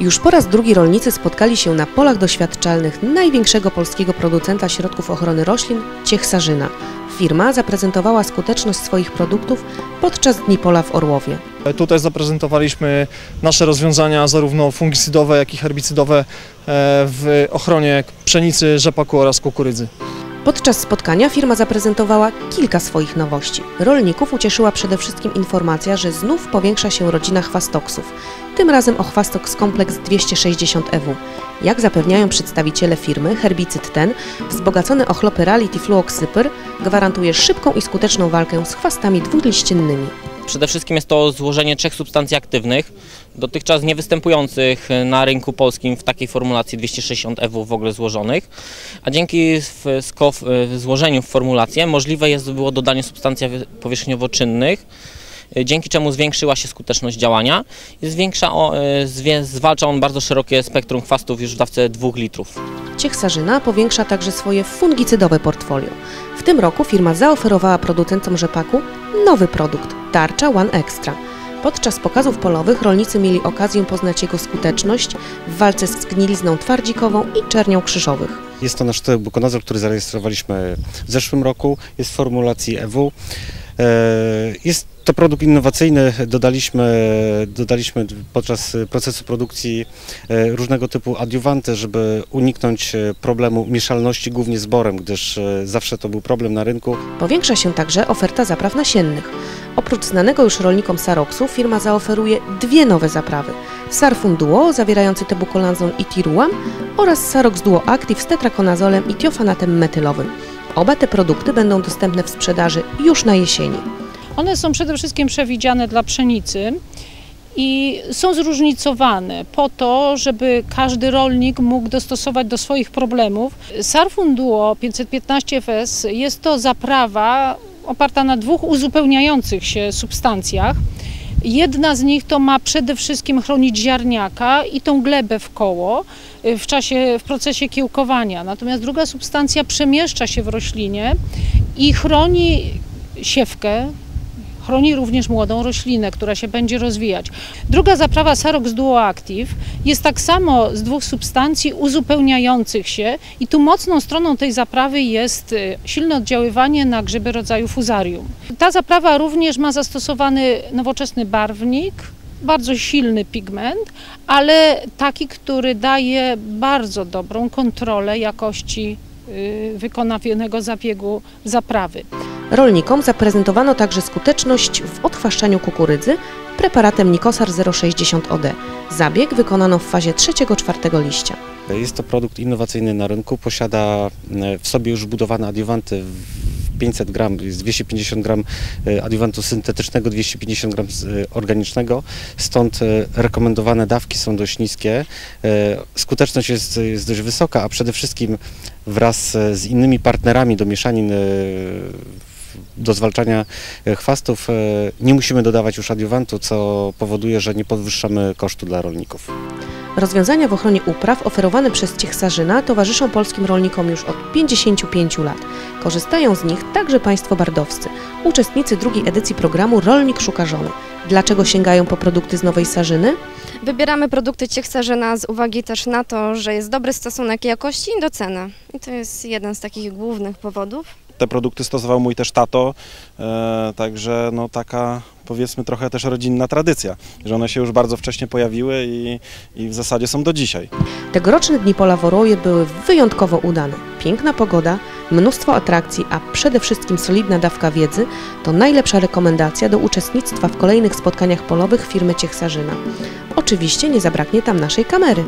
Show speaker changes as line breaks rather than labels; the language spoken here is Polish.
Już po raz drugi rolnicy spotkali się na polach doświadczalnych największego polskiego producenta środków ochrony roślin Ciech Sarzyna. Firma zaprezentowała skuteczność swoich produktów podczas Dni Pola w Orłowie.
Tutaj zaprezentowaliśmy nasze rozwiązania zarówno fungicydowe, jak i herbicydowe e, w ochronie pszenicy, rzepaku oraz kukurydzy.
Podczas spotkania firma zaprezentowała kilka swoich nowości. Rolników ucieszyła przede wszystkim informacja, że znów powiększa się rodzina chwastoksów. Tym razem o chwastoks kompleks 260 EW. Jak zapewniają przedstawiciele firmy, herbicyd ten, wzbogacony o chlopy Fluoxypyr, gwarantuje szybką i skuteczną walkę z chwastami dwuliściennymi.
Przede wszystkim jest to złożenie trzech substancji aktywnych, dotychczas niewystępujących na rynku polskim w takiej formulacji 260 EW w ogóle złożonych, a dzięki w, w złożeniu w formulację możliwe jest było dodanie substancji powierzchniowo-czynnych, dzięki czemu zwiększyła się skuteczność działania i zwiększa, zwie, zwalcza on bardzo szerokie spektrum chwastów już w dawce 2 litrów.
Ciech Sarzyna powiększa także swoje fungicydowe portfolio. W tym roku firma zaoferowała producentom rzepaku nowy produkt Tarcza One Extra. Podczas pokazów polowych rolnicy mieli okazję poznać jego skuteczność w walce z gnilizną twardzikową i czernią krzyżowych.
Jest to nasz bukonazol, który zarejestrowaliśmy w zeszłym roku. Jest w formulacji EW. E, jest to produkt innowacyjny. Dodaliśmy, dodaliśmy podczas procesu produkcji e, różnego typu adiuwanty, żeby uniknąć e, problemu mieszalności głównie z borem, gdyż zawsze to był problem na rynku.
Powiększa się także oferta zapraw nasiennych. Oprócz znanego już rolnikom Saroksu firma zaoferuje dwie nowe zaprawy. Sarfun Duo zawierający tebukolanzon i tiruam oraz Sarox Duo Active z tetrakonazolem i tiofanatem metylowym. Oba te produkty będą dostępne w sprzedaży już na jesieni.
One są przede wszystkim przewidziane dla pszenicy i są zróżnicowane po to, żeby każdy rolnik mógł dostosować do swoich problemów. Sarfun Duo 515 FS jest to zaprawa oparta na dwóch uzupełniających się substancjach. Jedna z nich to ma przede wszystkim chronić ziarniaka i tą glebę w koło y, w czasie, w procesie kiełkowania. Natomiast druga substancja przemieszcza się w roślinie i chroni siewkę, Chroni również młodą roślinę, która się będzie rozwijać. Druga zaprawa Sarox Duo Active jest tak samo z dwóch substancji uzupełniających się i tu mocną stroną tej zaprawy jest y, silne oddziaływanie na grzyby rodzaju fuzarium. Ta zaprawa również ma zastosowany nowoczesny barwnik, bardzo silny pigment, ale taki, który daje bardzo dobrą kontrolę jakości y, wykonanego zabiegu zaprawy.
Rolnikom zaprezentowano także skuteczność w odchwaszczaniu kukurydzy preparatem Nikosar 060 OD. Zabieg wykonano w fazie trzeciego-czwartego liścia.
Jest to produkt innowacyjny na rynku, posiada e, w sobie już budowane adiuwanty 500 gram, jest 250 gram e, adiuwantu syntetycznego, 250 gram e, organicznego, stąd rekomendowane dawki są dość niskie. Skuteczność jest, jest dość wysoka, a przede wszystkim wraz z innymi partnerami do mieszanin do zwalczania e, chwastów e, nie musimy dodawać już adiuwantu, co powoduje, że nie podwyższamy kosztu dla rolników.
Rozwiązania w ochronie upraw oferowane przez Ciech Sarzyna towarzyszą polskim rolnikom już od 55 lat. Korzystają z nich także państwo bardowscy, uczestnicy drugiej edycji programu Rolnik Szuka Żony. Dlaczego sięgają po produkty z Nowej Sarzyny?
Wybieramy produkty Ciech Sarzyna z uwagi też na to, że jest dobry stosunek jakości do ceny. I to jest jeden z takich głównych powodów
te produkty stosował mój też tato, e, także no taka powiedzmy trochę też rodzinna tradycja, że one się już bardzo wcześnie pojawiły i, i w zasadzie są do dzisiaj.
Tegoroczne Dni Pola Woroje były wyjątkowo udane. Piękna pogoda, mnóstwo atrakcji, a przede wszystkim solidna dawka wiedzy to najlepsza rekomendacja do uczestnictwa w kolejnych spotkaniach polowych firmy Ciech Sarzyna. Oczywiście nie zabraknie tam naszej kamery.